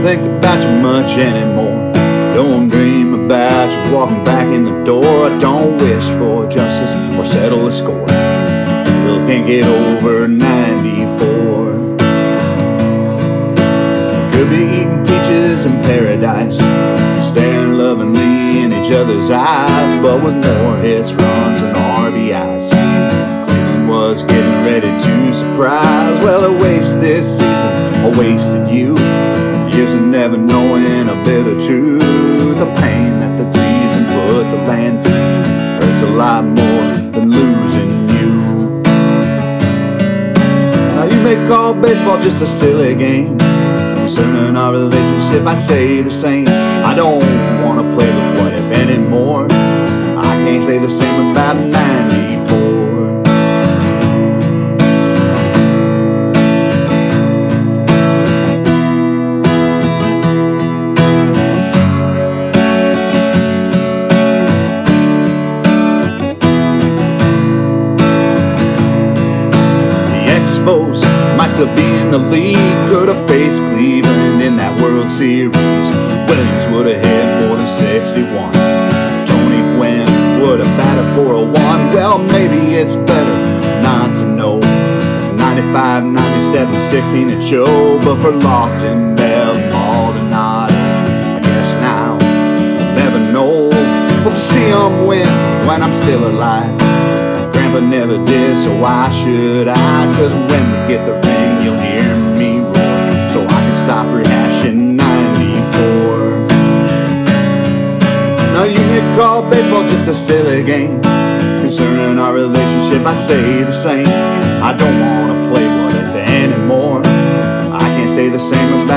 don't think about you much anymore. Don't dream about you walking back in the door. I don't wish for justice or settle a score. Still can't get over 94. Could be eating peaches in paradise, staring lovingly in each other's eyes, but with more hits, runs, and RBIs. Cleveland was getting ready to surprise. Well, a wasted season, a wasted youth. Years of never knowing a bit of truth. The pain that the season put the land through hurts a lot more than losing you. Now you may call baseball just a silly game. Concerning our relationship, I say the same. I don't wanna play the what if anymore. I can't say the same about 94. The Expos might still be in the league. Could have faced Cleveland in that World Series. Williams would have hit more than 61. Tony Gwynn would have batted for a one. Well, maybe it's better not to know. It's 95, 97, 16 and show. But for Lofton, Belle, Maldonado, I guess now I'll never know. Hope to see 'em win when I'm still alive. Grandpa never did, so why should I? Cause when get the ring, you'll hear me roar. So I can stop rehashing 94. Now you may call baseball just a silly game. Concerning our relationship, I say the same. I don't wanna play what if anymore. I can't say the same about 94.